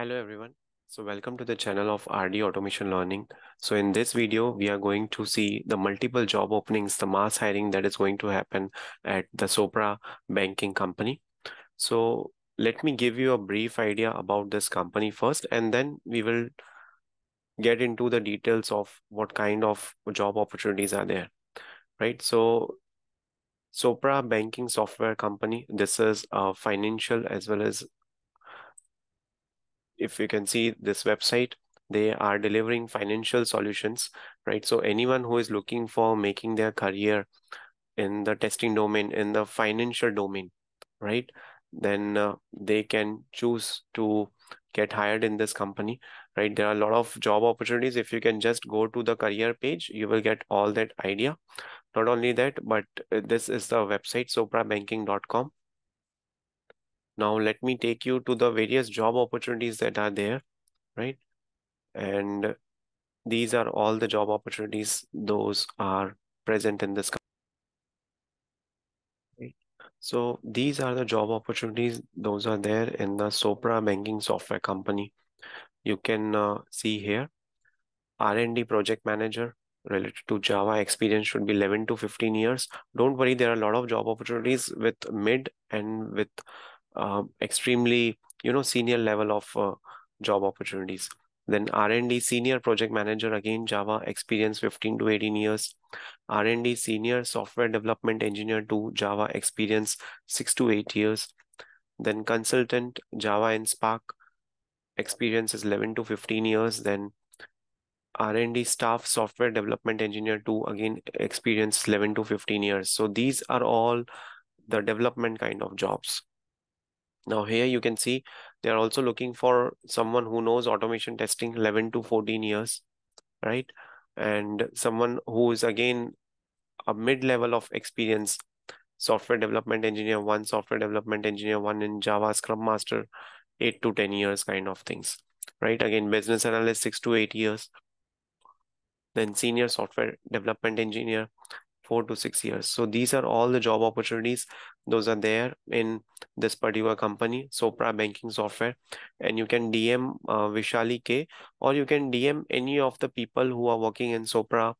Hello everyone. So welcome to the channel of RD Automation Learning. So in this video, we are going to see the multiple job openings, the mass hiring that is going to happen at the Sopra banking company. So let me give you a brief idea about this company first, and then we will get into the details of what kind of job opportunities are there, right? So Sopra banking software company, this is a financial as well as if you can see this website, they are delivering financial solutions, right? So anyone who is looking for making their career in the testing domain, in the financial domain, right? Then uh, they can choose to get hired in this company, right? There are a lot of job opportunities. If you can just go to the career page, you will get all that idea. Not only that, but uh, this is the website, soprabanking.com. Now let me take you to the various job opportunities that are there, right? And these are all the job opportunities. Those are present in this. Right? So these are the job opportunities. Those are there in the Sopra banking software company. You can uh, see here, R&D project manager related to Java experience should be 11 to 15 years. Don't worry, there are a lot of job opportunities with mid and with uh, extremely, you know, senior level of uh, job opportunities. Then R&D senior project manager, again, Java experience 15 to 18 years. R&D senior software development engineer to Java experience 6 to 8 years. Then consultant Java and Spark experience is 11 to 15 years. Then R&D staff software development engineer to again experience 11 to 15 years. So these are all the development kind of jobs. Now here you can see they're also looking for someone who knows automation testing 11 to 14 years, right? And someone who is again a mid-level of experience, software development engineer, one software development engineer, one in Java Scrum Master, eight to 10 years kind of things, right? Again, business analyst, six to eight years. Then senior software development engineer, four to six years. So these are all the job opportunities. Those are there in this particular company, Sopra Banking Software. And you can DM uh, Vishali K or you can DM any of the people who are working in Sopra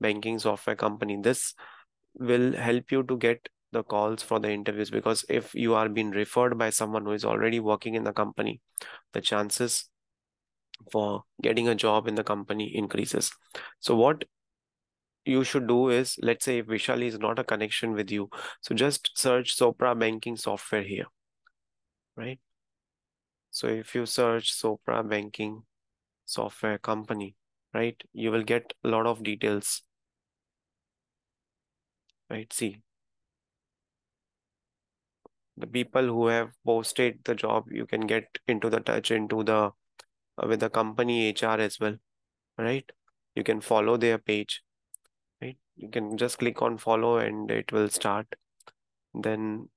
Banking Software company. This will help you to get the calls for the interviews because if you are being referred by someone who is already working in the company, the chances for getting a job in the company increases. So what you should do is, let's say if Vishali is not a connection with you, so just search Sopra banking software here, right? So if you search Sopra banking software company, right, you will get a lot of details, right? See, the people who have posted the job, you can get into the touch into the uh, with the company HR as well, right? You can follow their page? You can just click on follow and it will start. Then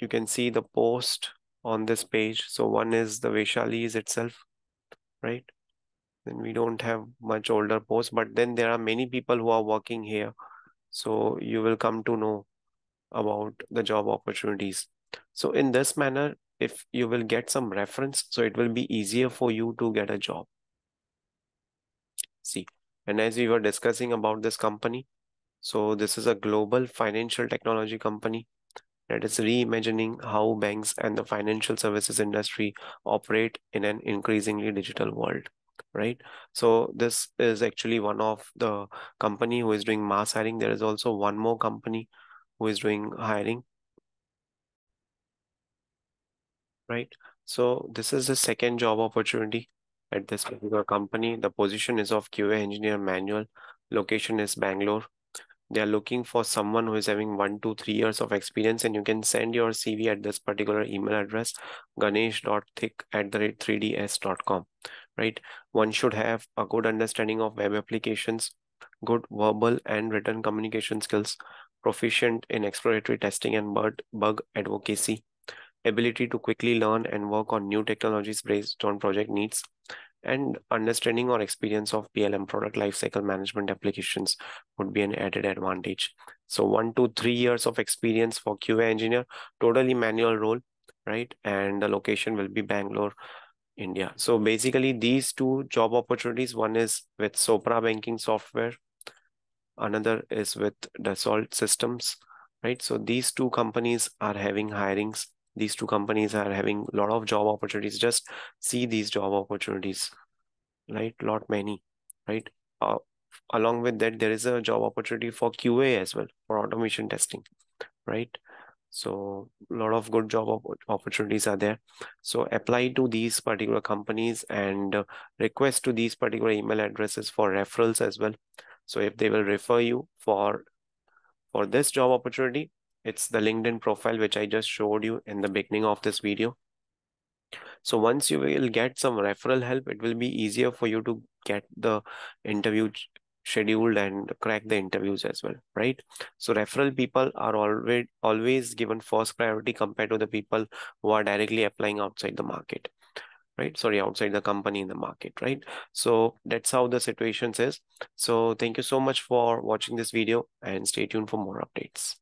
you can see the post on this page. So one is the Vaishali's itself, right? Then we don't have much older posts, but then there are many people who are working here. So you will come to know about the job opportunities. So in this manner, if you will get some reference, so it will be easier for you to get a job. See, and as we were discussing about this company, so this is a global financial technology company that is reimagining how banks and the financial services industry operate in an increasingly digital world right? So this is actually one of the company who is doing mass hiring. There is also one more company who is doing hiring right? So this is the second job opportunity at this particular company. The position is of QA engineer manual. Location is Bangalore. They are looking for someone who is having one to three years of experience and you can send your CV at this particular email address, ganesh.thick at the rate 3ds.com, right? One should have a good understanding of web applications, good verbal and written communication skills, proficient in exploratory testing and bug advocacy, ability to quickly learn and work on new technologies based on project needs, and understanding or experience of PLM product lifecycle management applications would be an added advantage. So one to three years of experience for QA engineer, totally manual role, right? And the location will be Bangalore, India. So basically these two job opportunities, one is with Sopra banking software, another is with Dassault systems, right? So these two companies are having hirings. These two companies are having a lot of job opportunities. Just see these job opportunities, right? Lot many, right? Uh, along with that, there is a job opportunity for QA as well for automation testing, right? So a lot of good job op opportunities are there. So apply to these particular companies and uh, request to these particular email addresses for referrals as well. So if they will refer you for for this job opportunity, it's the LinkedIn profile which I just showed you in the beginning of this video. So once you will get some referral help, it will be easier for you to get the interview scheduled and crack the interviews as well, right? So referral people are always always given first priority compared to the people who are directly applying outside the market, right? Sorry, outside the company in the market, right? So that's how the situation is. So thank you so much for watching this video and stay tuned for more updates.